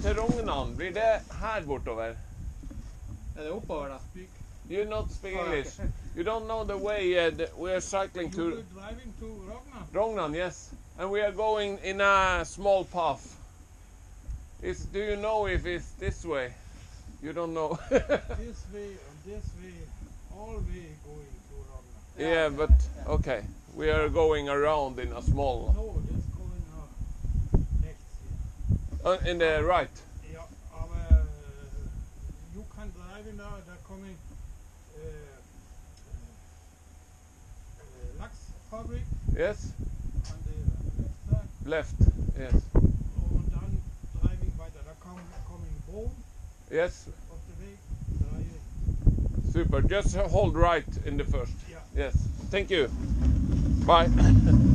til Rognan, blir det her bortover? Er det oppover, da? You not speak English. You don't know the way. Uh, the, we are cycling You to were driving to Rognan? Rognan, yes, and we are going in a small path. Is do you know if it's this way? You don't know. This way, this way, all way going to Rognan. yeah, but okay, we are going around in a small. No, just going uh, next here. Uh, in the right. Ja, aber you can drive in there, they're coming uh, uh, Lachsfabrik Yes, on the left side. left. Yes, Und dann driving weiter. Da coming Bohm yes. auf der Weg. Super. Just hold right in the first. Ja. Yes. Thank you. Bye.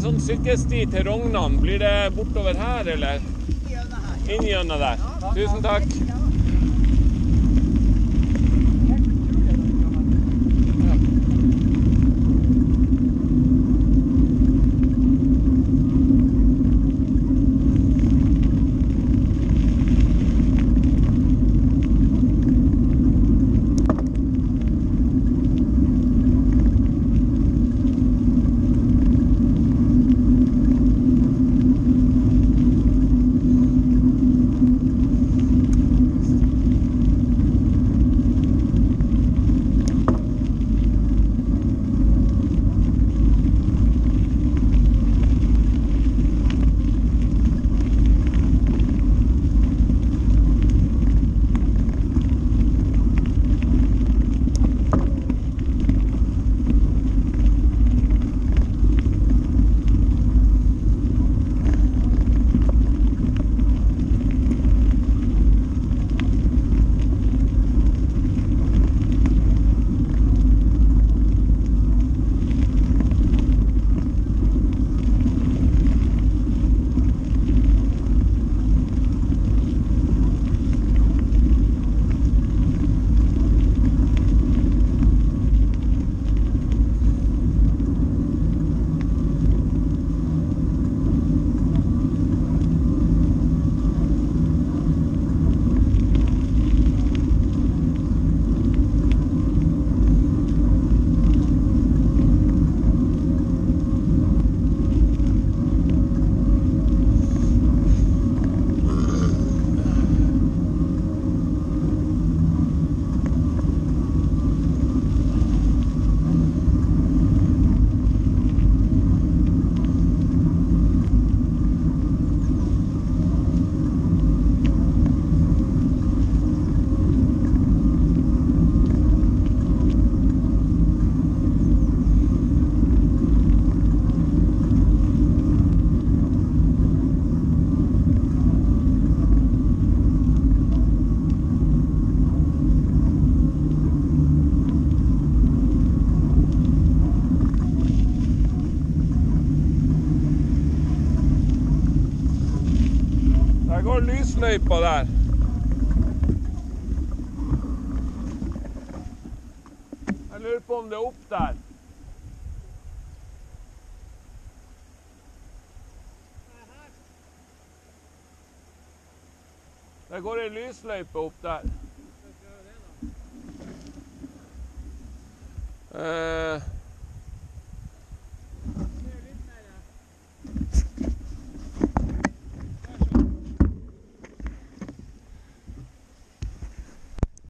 sånn sykkelsti til Rognan, blir det bortover her, eller? Inn gjennom der. Tusen takk. Lysløypa der. Jeg lurer på om det er opp der. Det går ei lysløype opp der. Eh,